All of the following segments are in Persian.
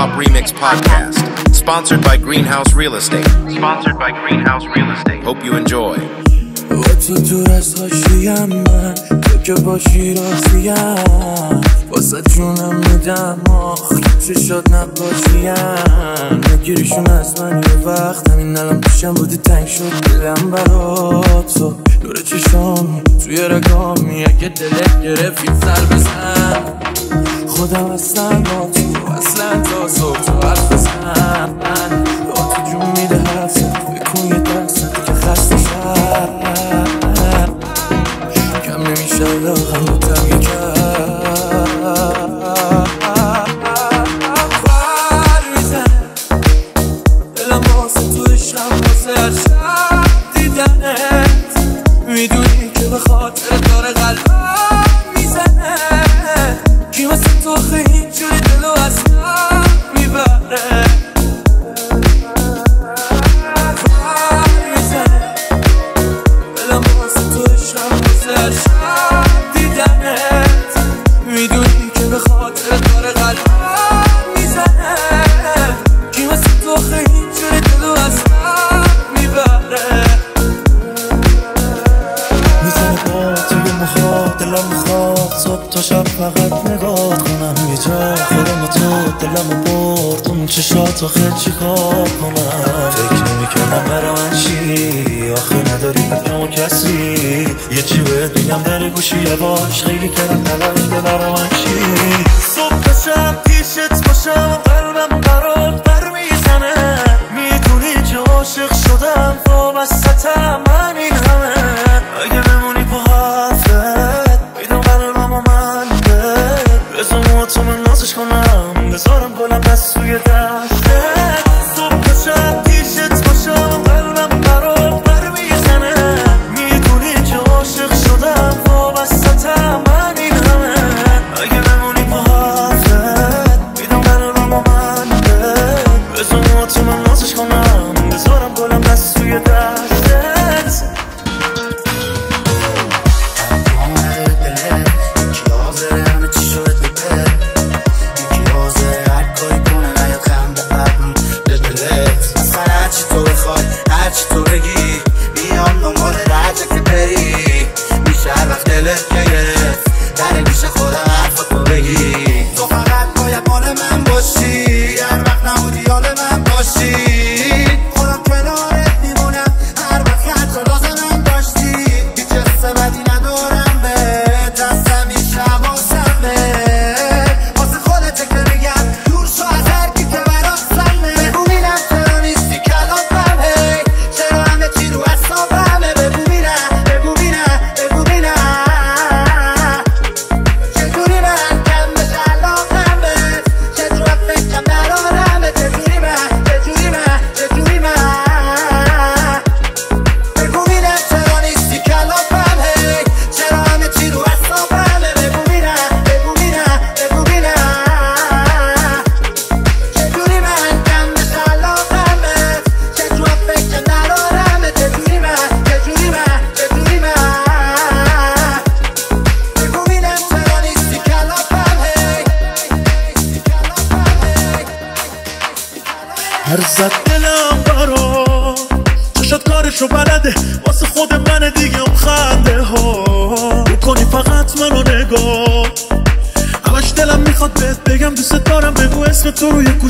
Hop Remix Podcast, sponsored by Greenhouse Real Estate. Sponsored by Greenhouse Real Estate. Hope you enjoy. تو تو رساشیم من تو که باشی راضیم واسه جونم میدم آخ چه شد نباشیم نگیریشون از من یه وقت همین الان پیشم بودی تنگ شد دلم برات تو نور چشام توی رگامی اگه دلت گرفت سر بزن خودم با Island, so, so, so, so, so, so, so, so, باشی یواش خیلی کردم تلاش ببرمش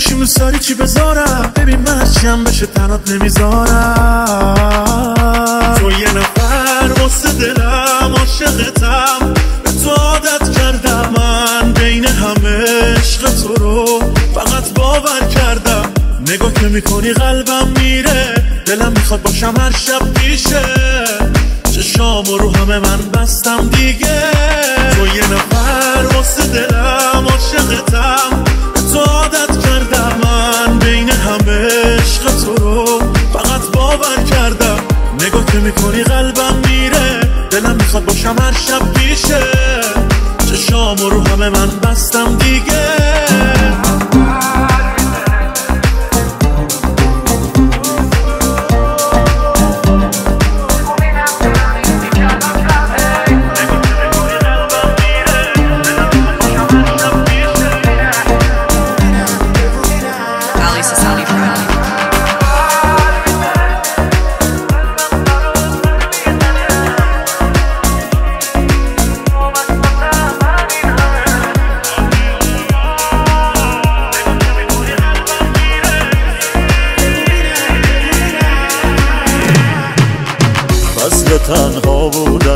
گوشیم رو چی بذارم؟ ببین من از چیم بشه تنات نمی‌ذارم. تو یه نفر واسه دلم عاشقتم. به تو عادت کردم من بین همه عشق تو رو فقط باور کردم. نگاه که می‌کنی قلبم میره. دلم می‌خواد باشم هر شب پیشه. چشام و رو همه من بستم دیگه. تو یه نفر واسه دلم عاشقتم. تو رو فقط باور کردم. نگاه که می‌کنی قلبم میره. دلم می‌خواد باشم هر شب پیشه. چشام رو همه من بستم دیگه.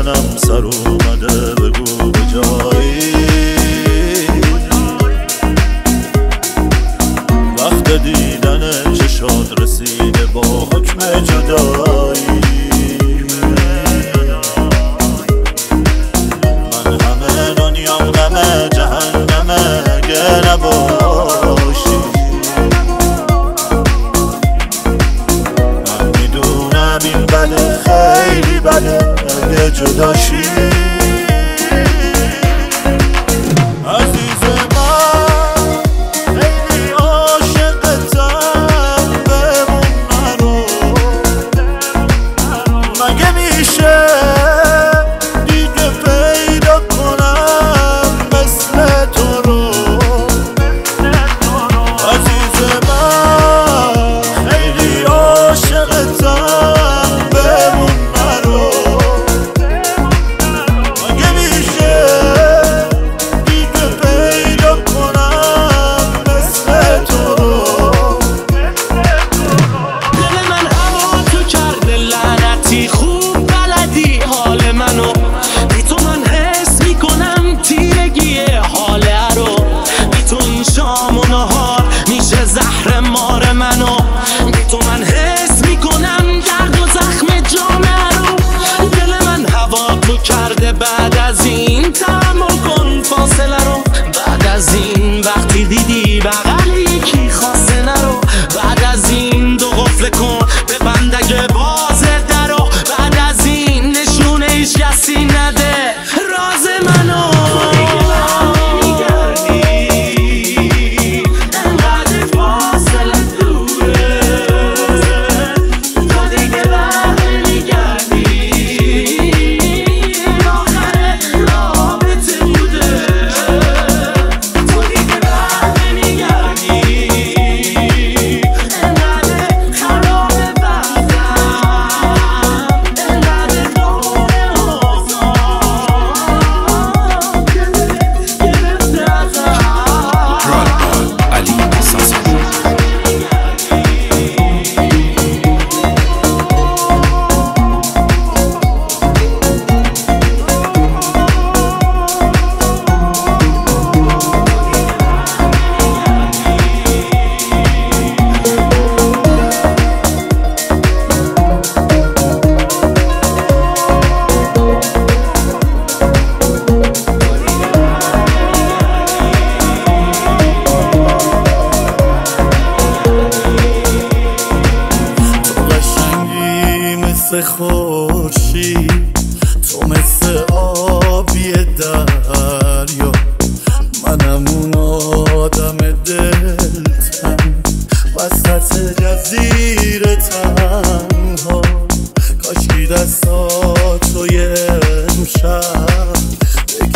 canım sarul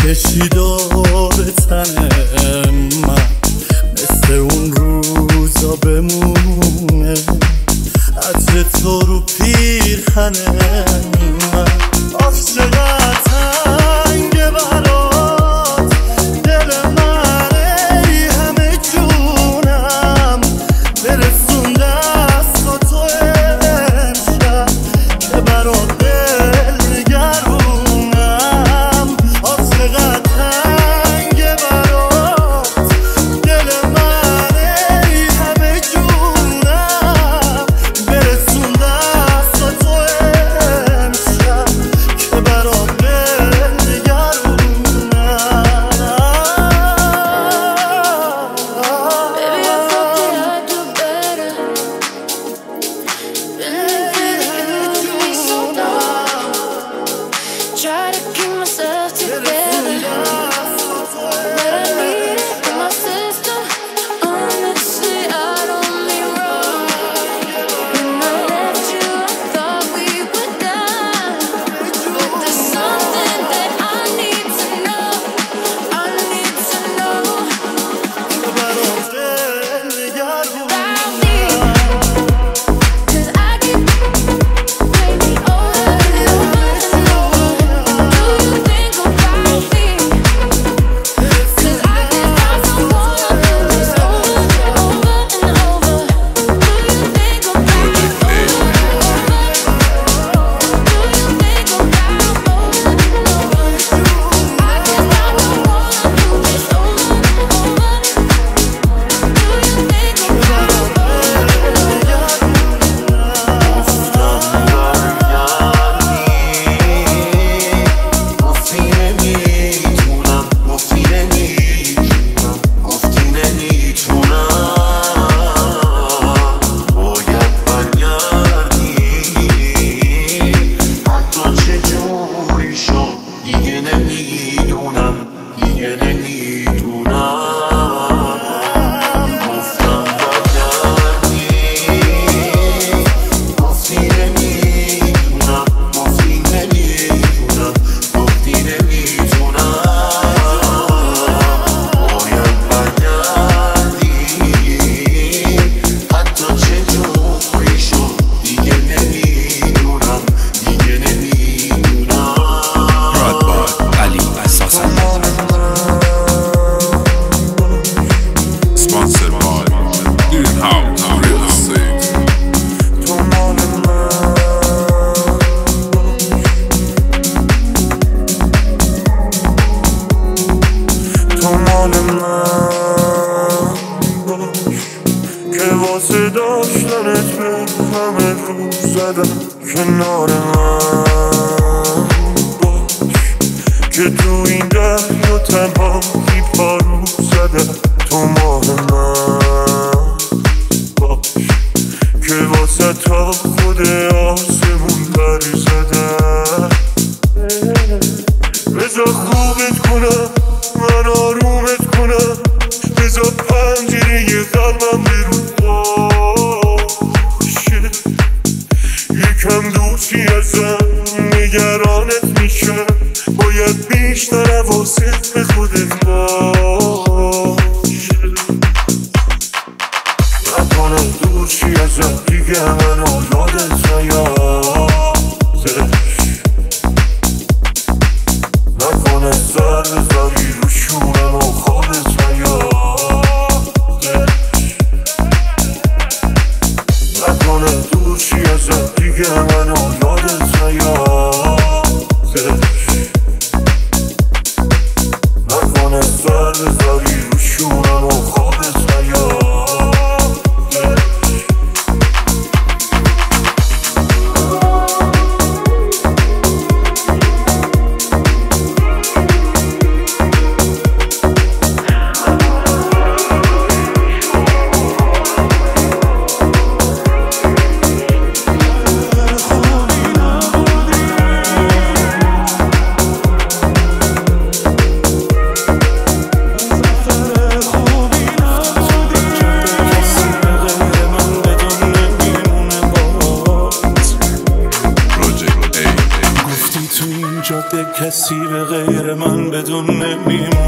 کشیدا به تن من. مثل اون روزا بمونه. عطر تو رو پیرهن من. آخ چقدر girl. کسی به غیر من بدون نمیمونه.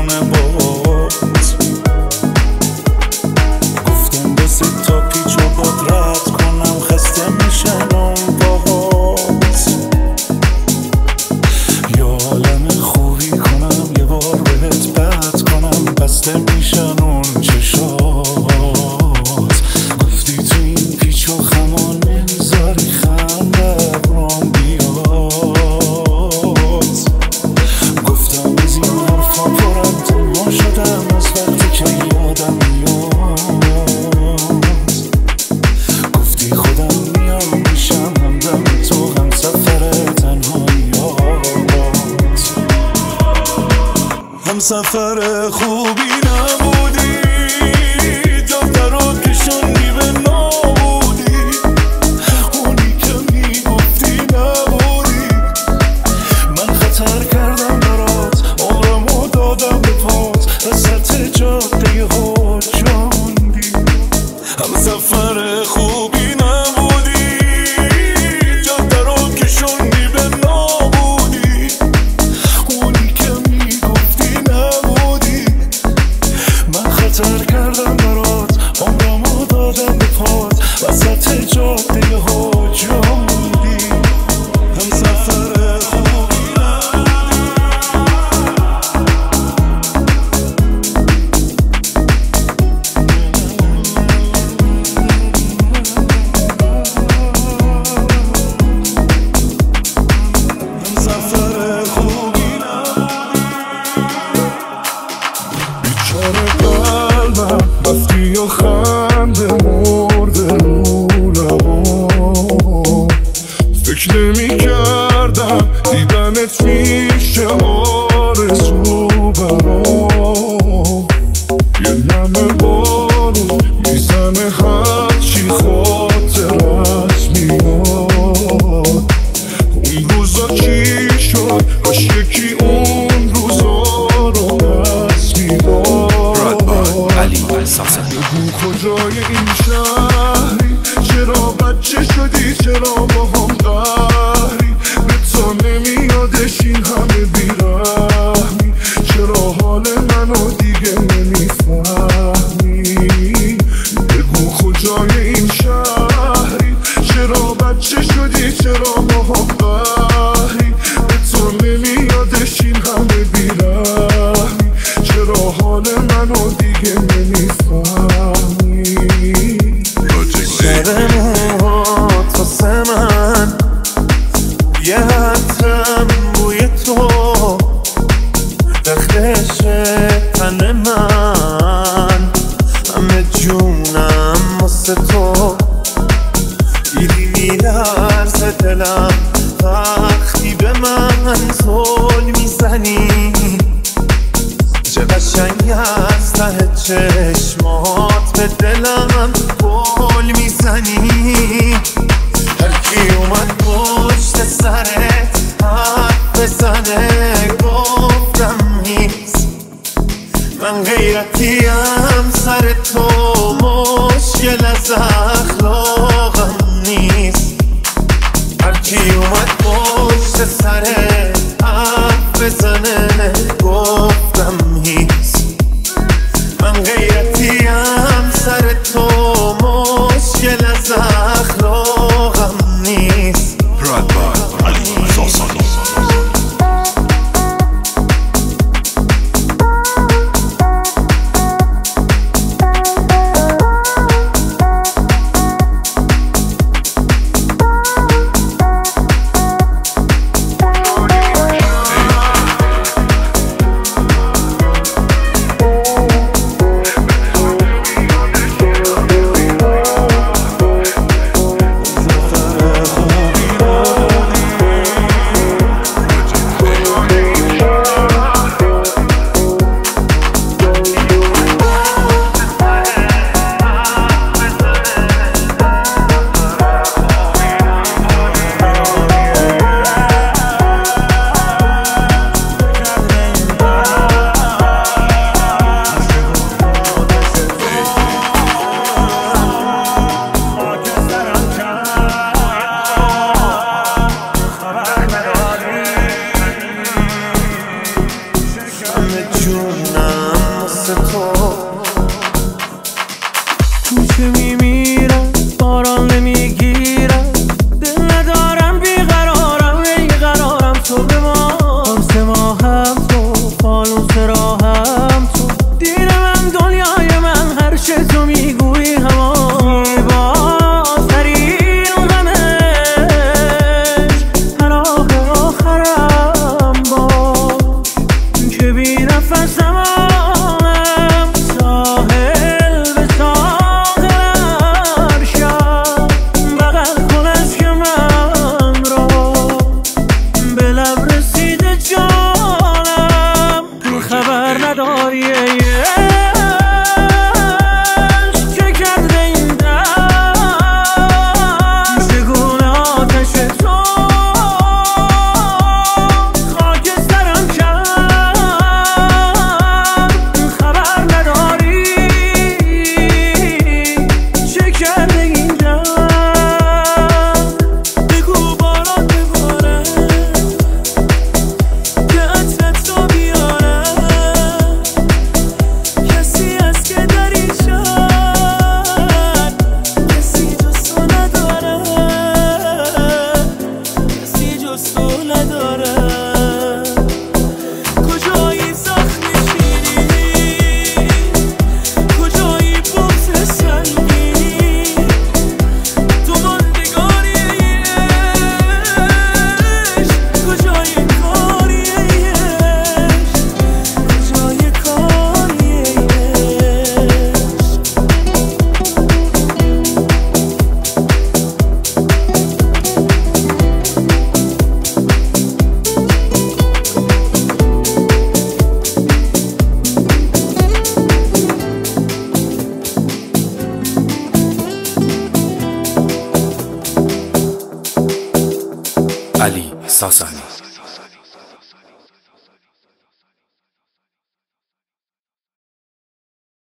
জানি roham